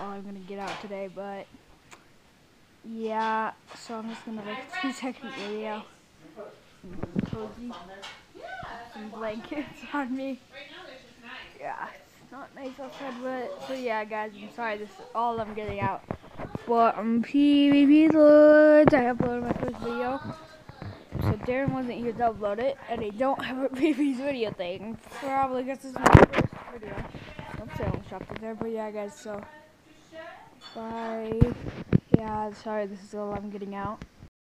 all I'm gonna get out today, but yeah, so I'm just gonna make a two second video. Cozy. Some blankets on me. Yeah, it's not nice outside, but so yeah, guys, I'm sorry. This is all I'm getting out But I'm PvP Lords. I uploaded my first video. So Darren wasn't here to upload it, and I don't have a previous video thing. Probably because this is my first video. I'm Oops, I'm it there, but yeah, guys, so bye. Yeah, sorry, this is all I'm getting out.